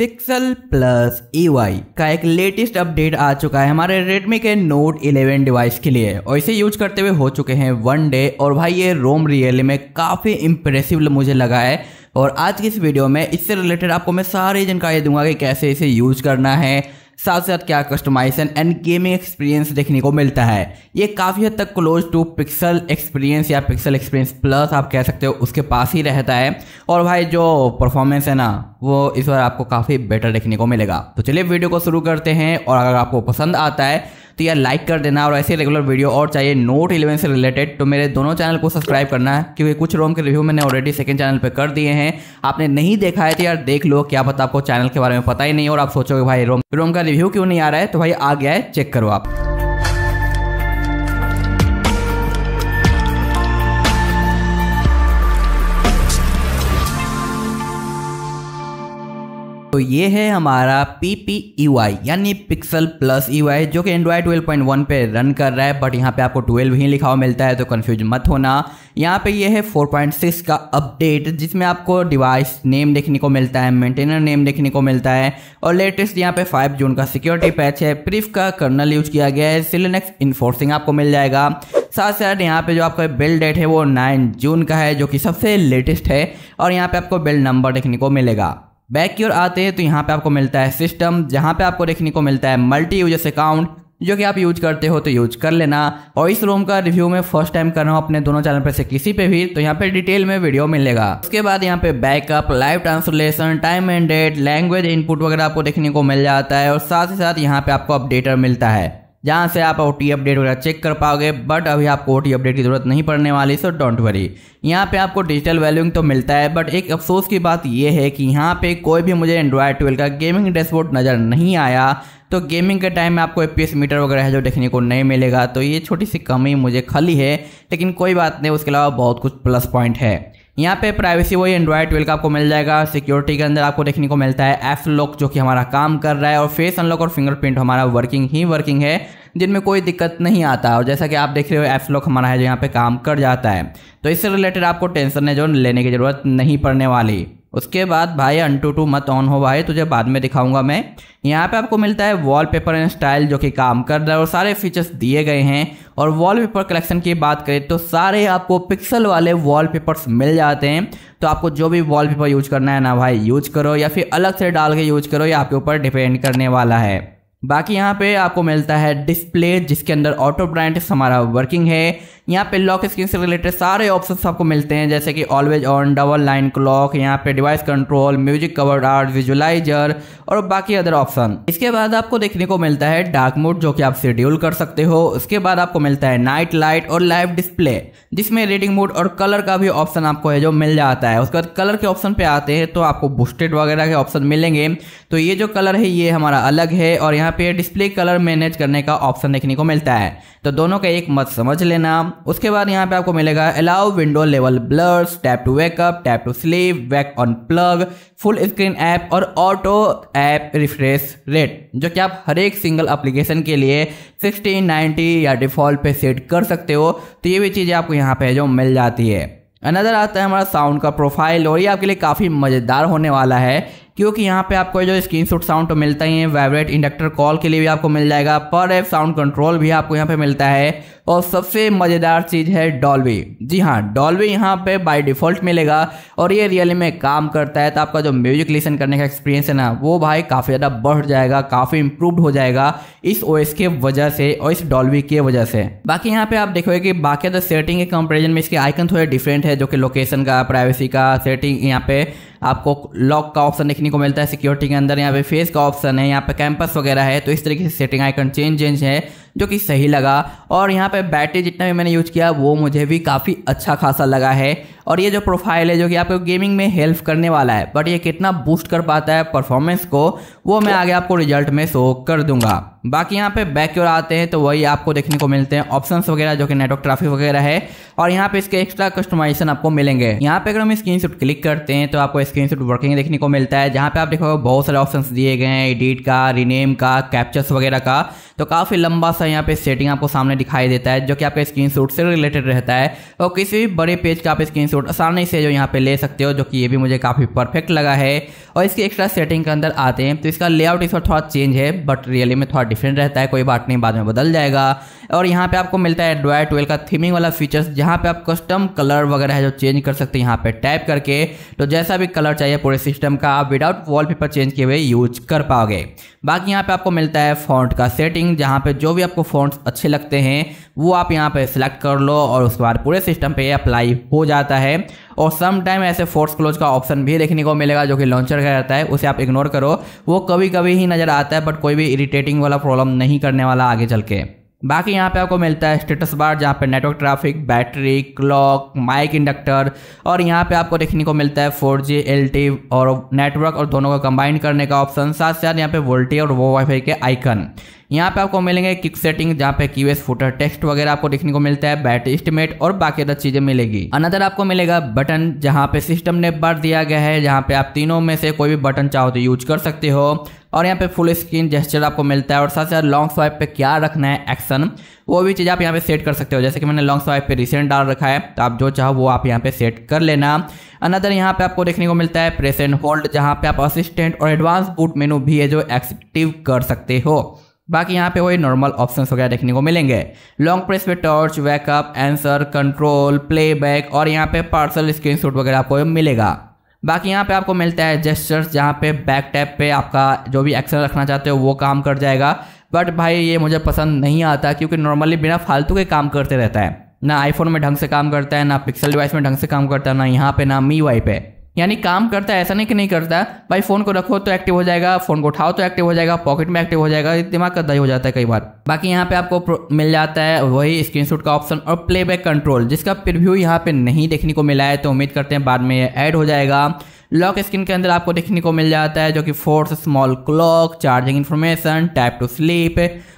Pixel plus E Y का एक latest update आ चुका है। हमारे रेडमी के नोट 11 डिवाइस के लिए। और इसे यूज़ करते हुए हो चुके हैं वन डे और भाई, ये रोम रियल में काफ़ी इम्प्रेसिव मुझे लगा है। और आज की इस वीडियो में इससे रिलेटेड आपको मैं सारी जानकारी दूँगा कि कैसे इसे यूज़ करना है। साथ साथ क्या कस्टमाइजेशन एंड गेमिंग एक्सपीरियंस देखने को मिलता है। ये काफ़ी हद तक क्लोज टू पिक्सल एक्सपीरियंस या पिक्सल एक्सपीरियंस प्लस आप कह सकते हो, उसके पास ही रहता है। और भाई जो परफॉर्मेंस है ना, वो इस बार आपको काफ़ी बेटर देखने को मिलेगा। तो चलिए वीडियो को शुरू करते हैं और अगर आपको पसंद आता है तो यार लाइक कर देना और ऐसे रेगुलर वीडियो और चाहिए नोट इलेवन से रिलेटेड तो मेरे दोनों चैनल को सब्सक्राइब करना है, क्योंकि कुछ रोम के रिव्यू मैंने ऑलरेडी सेकंड चैनल पर कर दिए हैं। आपने नहीं देखा है तो यार देख लो, क्या पता आपको चैनल के बारे में पता ही नहीं और आप सोचोगे, भाई रोम रोम का रिव्यू क्यों नहीं आ रहा है? तो भाई, आ गया है चेक करो आप। तो ये है हमारा पी पी ई वाई यानी पिक्सल प्लस ई वाई जो कि एंड्रॉइड 12.1 पे रन कर रहा है बट यहाँ पे आपको 12 ही लिखा हुआ मिलता है तो कन्फ्यूज़ मत होना। यहाँ पे ये है 4.6 का अपडेट जिसमें आपको डिवाइस नेम देखने को मिलता है मेंटेनर नेम देखने को मिलता है, और लेटेस्ट यहाँ पे 5 जून का सिक्योरिटी पैच है प्रीफ का कर्नल यूज़ किया गया है सिलेनेक्स इन्फोर्सिंग आपको मिल जाएगा। साथ साथ यहाँ पे जो आपका बिल डेट है, वो 9 जून का है, जो कि सबसे लेटेस्ट है, और यहाँ पे आपको बिल नंबर देखने को मिलेगा। बैक की ओर आते हैं तो यहाँ पे आपको मिलता है सिस्टम जहाँ पे आपको देखने को मिलता है मल्टी यूज़र्स अकाउंट जो कि आप यूज़ करते हो तो यूज़ कर लेना। और इस रूम का रिव्यू में फ़र्स्ट टाइम कर रहा हूँ, अपने दोनों चैनल पर से किसी पे भी तो यहाँ पे डिटेल में वीडियो मिलेगा। उसके बाद यहाँ पे backup live translation time and date language input वगैरह आपको देखने को मिल जाता है और साथ ही साथ यहाँ पे आपको अपडेटर मिलता है। जहाँ से आप ओटी अपडेट वगैरह चेक कर पाओगे बट अभी आपको ओटी अपडेट की ज़रूरत नहीं पड़ने वाली सो डोंट वरी यहाँ पे आपको डिजिटल वैल्यूइंग तो मिलता है बट एक अफसोस की बात यह है कि यहाँ पे कोई भी मुझे एंड्रॉयड ट्वेल्व का गेमिंग डैशबोर्ड नज़र नहीं आया तो गेमिंग के टाइम में आपको एपीएस मीटर वगैरह है जो देखने को नहीं मिलेगा तो ये छोटी सी कमी मुझे खाली है, लेकिन कोई बात नहीं, उसके अलावा बहुत कुछ प्लस पॉइंट है. यहाँ पे प्राइवेसी वही एंड्रॉइड ट्वेल्व का आपको मिल जाएगा सिक्योरिटी के अंदर आपको देखने को मिलता है एफ़ लॉक जो कि हमारा काम कर रहा है और फेस अनलॉक और फिंगरप्रिंट हमारा वर्किंग ही वर्किंग है, जिनमें कोई दिक्कत नहीं आता। और जैसा कि आप देख रहे हो एफ़ लॉक हमारा है जो यहाँ पे काम कर जाता है। तो इससे रिलेटेड आपको टेंशन है जो लेने की ज़रूरत नहीं पड़ने वाली। उसके बाद भाई अंटू टू मत ऑन हो भाई, तुझे बाद में दिखाऊँगा मैं। यहाँ पे आपको मिलता है वॉलपेपर एंड स्टाइल जो कि काम कर रहा है और सारे फीचर्स दिए गए हैं। और वॉलपेपर कलेक्शन की बात करें तो सारे आपको पिक्सल वाले वॉलपेपर्स मिल जाते हैं। तो आपको जो भी वॉलपेपर यूज़ करना है ना भाई यूज़ करो या फिर अलग से डाल के यूज़ करो, ये आपके ऊपर डिपेंड करने वाला है। बाकी यहाँ पे आपको मिलता है डिस्प्ले जिसके अंदर ऑटो ब्रांड्स हमारा वर्किंग है। यहाँ पे लॉक स्क्रीन से रिलेटेड सारे ऑप्शन आपको मिलते हैं, जैसे कि always on double line clock यहाँ पे device control music covered art visualizer और बाकी अदर ऑप्शन इसके बाद आपको देखने को मिलता है डार्क मोड जो कि आप शेड्यूल कर सकते हो। उसके बाद आपको मिलता है नाइट लाइट और लाइव डिस्प्ले जिसमें रीडिंग मोड और कलर का भी ऑप्शन आपको है, जो मिल जाता है। उसके बाद कलर के ऑप्शन पे आते हैं तो आपको बुस्टेड वगैरह के ऑप्शन मिलेंगे। तो ये जो कलर है, ये हमारा अलग है और यहाँ पे डिस्प्ले कलर मैनेज करने का ऑप्शन देखने को मिलता है। तो दोनों का एक मत समझ लेना। उसके बाद यहाँ पे आपको मिलेगा allow window level blurs tap to wake up tap to sleep wake on plug full screen app और ऑटो ऐप रिफ्रेश रेट जो कि आप हर एक सिंगल एप्लीकेशन के लिए 60 90 या डिफ़ॉल्ट पे सेट कर सकते हो। तो ये भी चीज़ें आपको यहाँ पे जो मिल जाती है। अनदर आता है हमारा साउंड का प्रोफ़ाइल और ये आपके लिए काफ़ी मज़ेदार होने वाला है। क्योंकि यहाँ पे आपको जो स्क्रीन साउंड तो मिलता ही है वाइब्रेट इंडक्टर कॉल के लिए भी आपको मिल जाएगा, पर एप साउंड कंट्रोल भी आपको यहाँ पे मिलता है। और सबसे मज़ेदार चीज़ है डॉल्वी जी हाँ डॉल्वी यहाँ पे बाय डिफ़ॉल्ट मिलेगा और ये रियली में काम करता है तो आपका जो म्यूज़िक लिसन करने का एक्सपीरियंस है ना, वो भाई काफ़ी ज़्यादा बढ़ जाएगा, काफ़ी इंप्रूव हो जाएगा इस ओ के वजह से और इस डॉल्वी की वजह से। बाकी यहाँ पे आप देखोगे कि बाकी सेटिंग के कंपेरिजन में इसके आइकन थोड़े डिफरेंट है, जो कि लोकेशन का प्राइवेसी का सेटिंग यहाँ पे आपको लॉक का ऑप्शन देखने को मिलता है सिक्योरिटी के अंदर, यहाँ पे फेस का ऑप्शन है, यहाँ पे कैंपस वगैरह है तो इस तरीके से सेटिंग आइकन चेंज चेंज है, जो कि सही लगा। और यहाँ पे बैटरी जितना भी मैंने यूज़ किया, वो मुझे भी काफ़ी अच्छा खासा लगा है। और ये जो प्रोफ़ाइल है जो कि आपको गेमिंग में हेल्प करने वाला है बट ये कितना बूस्ट कर पाता है परफॉर्मेंस को, वो मैं आगे आपको रिज़ल्ट में शो कर दूँगा। बाकी यहाँ पे बैक की ओर आते हैं तो वही आपको देखने को मिलते हैं ऑप्शंस वगैरह जो कि नेटवर्क ट्रैफ़िक वगैरह है, और यहाँ पे इसके एक्स्ट्रा कस्टमाइजेशन आपको मिलेंगे। यहाँ पे अगर हम स्क्रीन शूट क्लिक करते हैं तो आपको स्क्रीन शूट वर्किंग देखने को मिलता है, जहाँ पे आप देखोगे बहुत सारे ऑप्शन दिए गए हैं एडिट का रिनेम का कैप्चर्स वगैरह का तो काफ़ी लंबा सा यहाँ पे सेटिंग आपको सामने दिखाई देता है, जो कि आपके स्क्रीन से रिलेटेड रहता है, और किसी भी बड़े पेज का आप स्क्रीन आसानी से जो यहाँ पे ले सकते हो, जो कि ये भी मुझे काफ़ी परफेक्ट लगा है। और इसकी एक्स्ट्रा सेटिंग के अंदर आते हैं तो इसका लेआउट इस बार थोड़ा चेंज है बट रियली में थोड़ा डिफरेंट रहता है, कोई बात नहीं, बाद में बदल जाएगा। और यहाँ पे आपको मिलता है एंड्रॉयड ट्वेल्व का थीमिंग वाला फीचर्स जहाँ पे आप कस्टम कलर वगैरह है जो चेंज कर सकते हैं यहाँ पे टाइप करके। तो जैसा भी कलर चाहिए पूरे सिस्टम का, आप विदाउट वॉलपेपर चेंज किए हुए यूज़ कर पाओगे। बाकी यहाँ पे आपको मिलता है फॉन्ट का सेटिंग जहाँ पे जो भी आपको फॉन्ट्स अच्छे लगते हैं, वो आप यहाँ पे सिलेक्ट कर लो और उसके बाद पूरे सिस्टम पे अप्लाई हो जाता है और सम टाइम ऐसे फोर्स क्लोज का ऑप्शन भी देखने को मिलेगा जो कि लॉन्चर का रहता है, उसे आप इग्नोर करो। वो कभी कभी ही नज़र आता है बट कोई भी इरिटेटिंग वाला प्रॉब्लम नहीं करने वाला आगे चल के। बाकी यहाँ पे आपको मिलता है स्टेटस बार जहाँ पे network traffic battery clock mic indicator और यहाँ पे आपको देखने को मिलता है 4G LTE और नेटवर्क और दोनों को कंबाइन करने का ऑप्शन साथ साथ यहाँ पे वोल्टी और वो वाईफाई के आइकन यहाँ पे आपको मिलेंगे किक सेटिंग, जहाँ पे कीवेस फुटर, टेक्स्ट वगैरह आपको देखने को मिलता है बैटरी एस्टिमेट और बाकी अदर चीज़ें मिलेगी। अनदर आपको मिलेगा बटन, जहाँ पे सिस्टम ने बार दिया गया है, जहाँ पे आप तीनों में से कोई भी बटन चाहो तो यूज़ कर सकते हो। और यहाँ पे फुल स्क्रीन जेस्चर आपको मिलता है, और साथ साथ लॉन्ग स्वाइप पे क्या रखना है एक्शन वो भी चीज़ आप यहाँ पे सेट कर सकते हो। जैसे कि मैंने लॉन्ग स्वाइप पे रिसेंट डाल रखा है तो आप जो चाहो वो आप यहाँ पे सेट कर लेना। अनदर यहाँ पे आपको देखने को मिलता है प्रेस एंड होल्ड जहाँ पे आप असिस्टेंट और एडवांस बूट मेनू भी है, जो एक्टिव कर सकते हो। बाकी यहाँ पे वही नॉर्मल ऑप्शन वगैरह देखने को मिलेंगे। लॉन्ग प्रेस पे torch backup answer control playback और यहाँ पे पार्सल स्क्रीनशॉट वगैरह आपको मिलेगा। बाकी यहाँ पे आपको मिलता है जेस्टर्स जहाँ पे बैक टैप पे आपका जो भी एक्शन रखना चाहते हो वो काम कर जाएगा। बट भाई ये मुझे पसंद नहीं आता क्योंकि नॉर्मली बिना फालतू के काम करते रहता है। ना आईफोन में ढंग से काम करता है, ना पिक्सल डिवाइस में ढंग से काम करता है, ना यहाँ पे, ना मी वाई पे। यानी काम करता है, ऐसा नहीं कि नहीं करता, भाई फ़ोन को रखो तो एक्टिव हो जाएगा फ़ोन को उठाओ तो एक्टिव हो जाएगा पॉकेट में एक्टिव हो जाएगा दिमाग का दही हो जाता है कई बार। बाकी यहाँ पे आपको मिल जाता है वही स्क्रीनशॉट का ऑप्शन और प्लेबैक कंट्रोल जिसका प्रिव्यू यहाँ पे नहीं देखने को मिला है तो उम्मीद करते हैं बाद में ऐड हो जाएगा। लॉक स्क्रीन के अंदर आपको देखने को मिल जाता है जो कि force small clock, charging information, tap to sleep,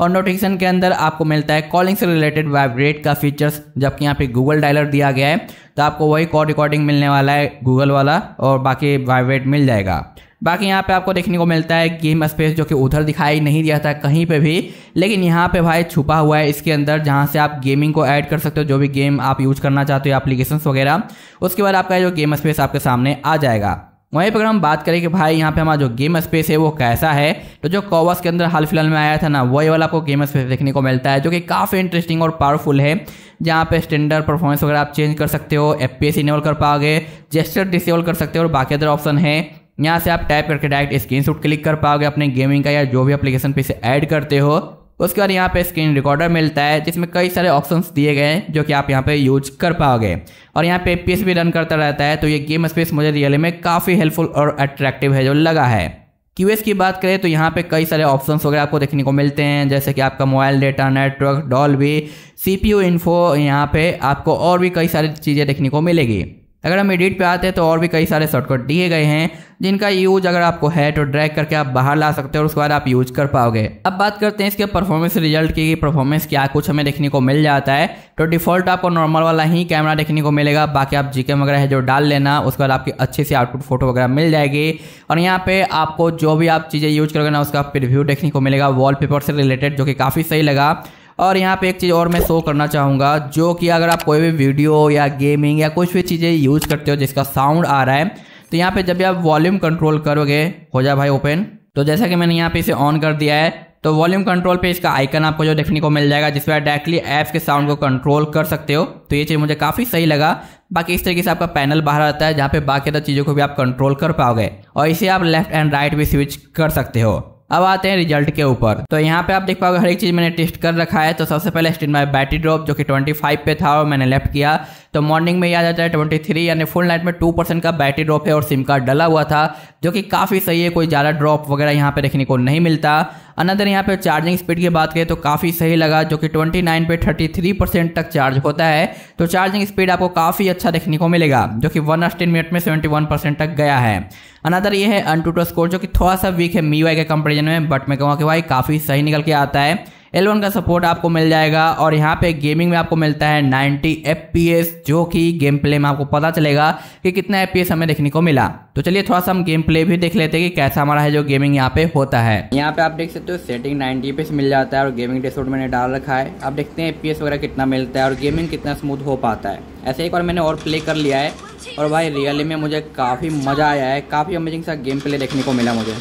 और नोटिफिकेशन के अंदर आपको मिलता है कॉलिंग से रिलेटेड वाइब्रेट का फीचर्स, जबकि यहाँ पे गूगल डायलर दिया गया है तो आपको वही कॉल रिकॉर्डिंग मिलने वाला है गूगल वाला, और बाकी वाइब्रेट मिल जाएगा। बाकी यहाँ पे आपको देखने को मिलता है गेम स्पेस जो कि उधर दिखाई नहीं दिया था कहीं पे भी, लेकिन यहाँ पे भाई छुपा हुआ है इसके अंदर, जहाँ से आप गेमिंग को ऐड कर सकते हो, जो भी गेम आप यूज़ करना चाहते हो एप्लीकेशन वगैरह। उसके बाद आपका जो गेम स्पेस आपके सामने आ जाएगा। वहीं पर हम बात करें कि भाई यहाँ पे हमारा जो गेम स्पेस है वो कैसा है तो जो कॉवस के अंदर हाल फ़िलहाल में आया था ना, वही वाला आपको गेम स्पेस देखने को मिलता है, जो कि काफ़ी इंटरेस्टिंग और पावरफुल है, जहाँ पे स्टैंडर्ड परफॉर्मेंस वगैरह आप चेंज कर सकते हो एफ़ पी इनेबल कर पाओगे जेस्टर डिसेबल कर सकते हो, और बाकी अदर ऑप्शन है। यहाँ से आप टाइप करके डायरेक्ट स्क्रीन क्लिक कर पाओगे अपने गेमिंग का या जो भी एप्लीकेशन पे इसे ऐड करते हो। उसके बाद यहाँ पे स्क्रीन रिकॉर्डर मिलता है, जिसमें कई सारे ऑप्शंस दिए गए हैं, जो कि आप यहाँ पे यूज़ कर पाओगे। और यहाँ पे पीस भी रन करता रहता है तो ये गेम स्पेस मुझे रियली में काफ़ी हेल्पफुल और अट्रैक्टिव है, जो लगा है। क्यूएस की बात करें तो यहाँ पे कई सारे ऑप्शंस वगैरह आपको देखने को मिलते हैं, जैसे कि आपका मोबाइल डेटा नेटवर्क डॉल भी सी पी इन्फो यहाँ पे आपको और भी कई सारी चीज़ें देखने को मिलेगी। अगर हम एडिट पे आते हैं तो और भी कई सारे शॉर्टकट दिए गए हैं, जिनका यूज़ अगर आपको है तो ड्रैग करके आप बाहर ला सकते हो और उसके बाद आप यूज़ कर पाओगे। अब बात करते हैं इसके परफॉर्मेंस रिज़ल्ट की परफॉर्मेंस क्या कुछ हमें देखने को मिल जाता है। तो डिफ़ॉल्ट आपको नॉर्मल वाला ही कैमरा देखने को मिलेगा, बाकी आप जीके वगैरह है जो डाल लेना, उसके बाद आपकी अच्छी सी आउटपुट फ़ोटो वगैरह मिल जाएगी। और यहाँ पे आपको जो भी आप चीज़ें यूज़ करोगे ना, उसका प्रिव्यू देखने को मिलेगा वॉलपेपर से रिलेटेड जो कि काफ़ी सही लगा। और यहाँ पे एक चीज़ और मैं शो करना चाहूँगा, जो कि अगर आप कोई भी वीडियो या गेमिंग या कुछ भी चीज़ें यूज़ करते हो जिसका साउंड आ रहा है तो यहाँ पे जब भी आप वॉल्यूम कंट्रोल करोगे, हो जाए भाई ओपन तो जैसा कि मैंने यहाँ पे इसे ऑन कर दिया है तो वॉल्यूम कंट्रोल पे इसका आइकन आपको जो देखने को मिल जाएगा जिसपे आप डायरेक्टली ऐप्स के साउंड को कंट्रोल कर सकते हो तो ये चीज़ मुझे काफ़ी सही लगा। बाकी इस तरीके से आपका पैनल बाहर आता है, जहाँ पे बाकी अदर चीज़ों को भी आप कंट्रोल कर पाओगे, और इसे आप लेफ़्ट एंड राइट भी स्विच कर सकते हो। अब आते हैं रिज़ल्ट के ऊपर। तो यहाँ पे आप देख पाओगे हर एक चीज़ मैंने टेस्ट कर रखा है। तो सबसे पहले स्टेट माई बैटरी ड्रॉप, जो कि 25 पे था और मैंने लेफ़्ट किया। तो मॉर्निंग में याद आता है 23 यानी फुल नाइट में टू परसेंट का बैटरी ड्रॉप है और सिम कार्ड डला हुआ था, जो कि काफ़ी सही है, कोई ज़्यादा ड्रॉप वगैरह यहाँ पे देखने को नहीं मिलता। अनदर यहाँ पे चार्जिंग स्पीड की बात करें तो काफ़ी सही लगा, जो कि 29 पे 33 परसेंट तक चार्ज होता है। तो चार्जिंग स्पीड आपको काफ़ी अच्छा देखने को मिलेगा, जो कि वन मिनट में 71 परसेंट तक गया है। अनदर ये है अनटूटो स्कोर जो कि थोड़ा सा वीक है मी के कंपेरिजन में बट मैं कहूँगा कि भाई काफ़ी सही निकल के आता है। एल का सपोर्ट आपको मिल जाएगा और यहाँ पे गेमिंग में आपको मिलता है 90 FPS जो कि गेम प्ले में आपको पता चलेगा कि कितना FPS हमें देखने को मिला। तो चलिए थोड़ा सा हम गेम प्ले भी देख लेते हैं कि कैसा हमारा है जो गेमिंग यहाँ पे होता है। यहाँ पे आप देख सकते हो सेटिंग 90 एफ़ मिल जाता है और गेमिंग डेस्कटॉप मैंने डाल रखा है। आप देखते हैं FPS वगैरह कितना मिलता है और गेमिंग कितना स्मूथ हो पाता है। ऐसे एक बार मैंने और प्ले कर लिया है और भाई रियली में मुझे काफ़ी मज़ा आया है, काफ़ी अमेजिंग सा गेम प्ले देखने को मिला मुझे।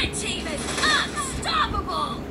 Red team is unstoppable!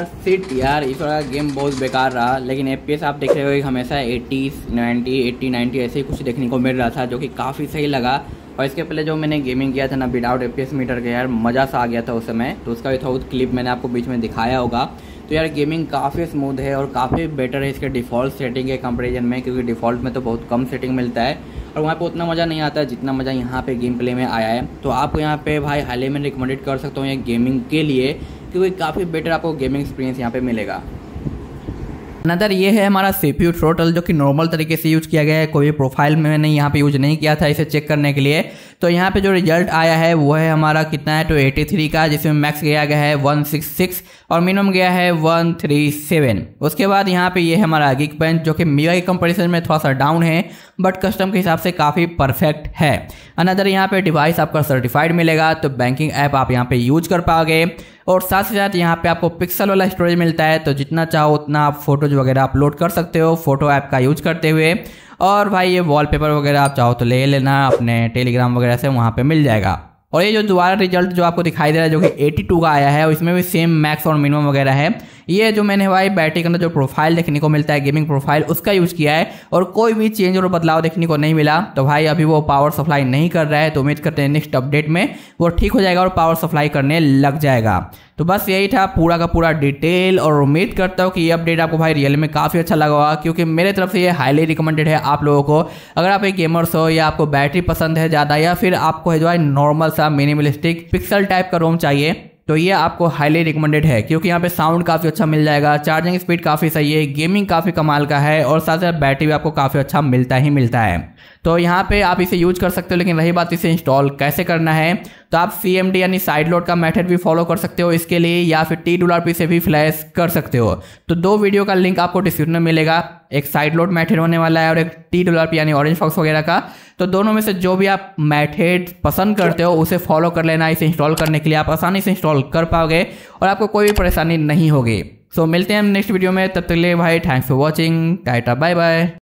यार सिट यार इस वाला गेम बहुत बेकार रहा, लेकिन एफ़ आप देख रहे हो हमेशा एट्टी नाइन्टी एट्टी नाइन्टी ऐसे ही कुछ देखने को मिल रहा था, जो कि काफ़ी सही लगा। और इसके पहले जो मैंने गेमिंग किया था ना विदाउट एफ़ मीटर के, यार, मज़ा सा आ गया था उस समय। तो उसका भी थोड़ा क्लिप मैंने आपको बीच में दिखाया होगा। तो यार गेमिंग काफ़ी स्मूथ है और काफ़ी बेटर है इसके डिफ़ॉल्ट सेटिंग के कंपेरिजन में, क्योंकि डिफ़ॉल्ट में तो बहुत कम सेटिंग मिलता है। और वहाँ पे उतना मज़ा नहीं आता, जितना मज़ा यहाँ पे गेम प्ले में आया है। तो आपको यहाँ पे भाई हाल ही में रिकमेंडेड कर सकता हूँ ये गेमिंग के लिए। क्योंकि काफ़ी बेटर आपको गेमिंग एक्सपीरियंस यहाँ पे मिलेगा। नदर ये है हमारा सी पी टोटल जो कि नॉर्मल तरीके से यूज़ किया गया है। कोई प्रोफ़ाइल में मैंने यहाँ पे यूज़ नहीं किया था इसे चेक करने के लिए। तो यहाँ पे जो रिज़ल्ट आया है, वो है हमारा कितना है? तो 83 का, जिसमें मैक्स गया गया है 166 और मिनिमम गया है 137 उसके बाद यहाँ पे ये है हमारा गिक बेंच जो कि मीवा के कंपेरिजन में थोड़ा सा डाउन है बट कस्टम के हिसाब से काफ़ी परफेक्ट है। अनदर यहाँ पे डिवाइस आपका सर्टिफाइड मिलेगा तो बैंकिंग ऐप आप यहाँ पे यूज़ कर पाओगे। और साथ ही साथ यहाँ पे आपको पिक्सल वाला स्टोरेज मिलता है तो जितना चाहो उतना आप फ़ोटोज़ वगैरह अपलोड कर सकते हो फ़ोटो ऐप का यूज़ करते हुए। और भाई ये वॉलपेपर वगैरह आप चाहो तो ले लेना, अपने टेलीग्राम वगैरह से वहाँ पे मिल जाएगा। और ये जो दोबारा रिज़ल्ट जो आपको दिखाई दे रहा है, जो कि 82 का आया है, और इसमें भी सेम मैक्स और मिनिमम वगैरह है, ये जो मैंने भाई बैटरी के अंदर जो प्रोफ़ाइल देखने को मिलता है गेमिंग प्रोफ़ाइल उसका यूज़ किया है, और कोई भी चेंज और बदलाव देखने को नहीं मिला तो भाई अभी वो पावर सप्लाई नहीं कर रहा है तो उम्मीद करते हैं नेक्स्ट अपडेट में वो ठीक हो जाएगा और पावर सप्लाई करने लग जाएगा। तो बस यही था पूरा का पूरा डिटेल और उम्मीद करता हूँ कि ये अपडेट आपको भाई रियल में काफ़ी अच्छा लगा होगा, क्योंकि मेरे तरफ़ से ये हाईली रिकमेंडेड है आप लोगों को। अगर आप एक गेमर्स हो या आपको बैटरी पसंद है ज़्यादा या फिर आपको है जो है नॉर्मल सा मिनिमलिस्टिक पिक्सल टाइप का रोम चाहिए तो ये आपको हाईली रिकमेंडेड है, क्योंकि यहाँ पे साउंड काफ़ी अच्छा मिल जाएगा चार्जिंग स्पीड काफ़ी सही है गेमिंग काफ़ी कमाल का है और साथ साथ बैटरी भी आपको काफ़ी अच्छा मिलता ही मिलता है। तो यहाँ पे आप इसे यूज़ कर सकते हो लेकिन रही बात इसे इंस्टॉल कैसे करना है तो आप सी एम डी यानी साइड लोड का मेथड भी फॉलो कर सकते हो इसके लिए या फिर टी डॉलर पी से भी फ्लैश कर सकते हो। तो दो वीडियो का लिंक आपको डिस्क्रिप्शन में मिलेगा एक साइड लोड मैथड होने वाला है और एक टी डॉलर पी यानी ऑरेंज फॉक्स वगैरह का। तो दोनों में से जो भी आप मैथड पसंद करते हो उसे फॉलो कर लेना इसे इंस्टॉल करने के लिए आप आसानी से इंस्टॉल कर पाओगे और आपको कोई भी परेशानी नहीं होगी। सो so, मिलते हैं हम नेक्स्ट वीडियो में तब तक लिए भाई thanks for watching tata bye bye